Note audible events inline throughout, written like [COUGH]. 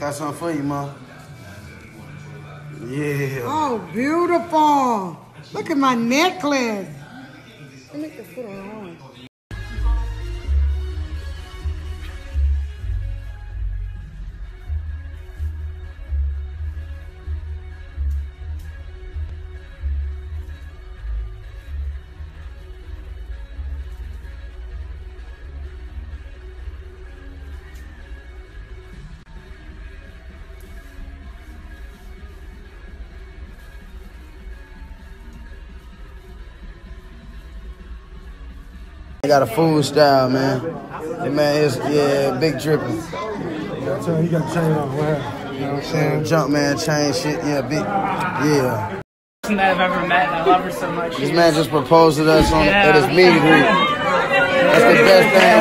Got something for you, Mom. Yeah. Oh, beautiful. Look at my necklace. Let me just put it on. I got a food style, man. The man is, yeah, big dripping. So you got the chain on. What? You know what I'm saying? Jump man, chain shit, yeah, big, yeah. person that I've ever met, and I love her so much. This man just proposed to us on Yeah. at his meet and greet. That's the best thing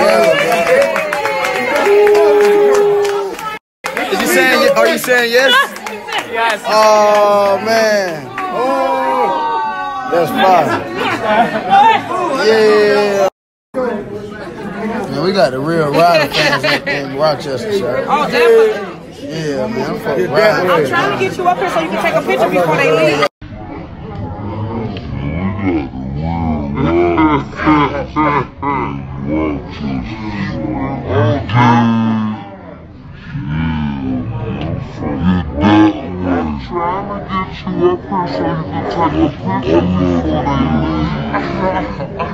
ever. Is you saying? Are you saying yes? Yes. Oh man. Oh, that's fine. [LAUGHS] Yeah. Man, we got the real rider fans in, in Rochester, sir. Oh, definitely. Yeah, man. I'm fucking that riding. way. Trying to get you up here so you can take a picture before they leave. I'm trying to get you up here so you can take a picture before they leave.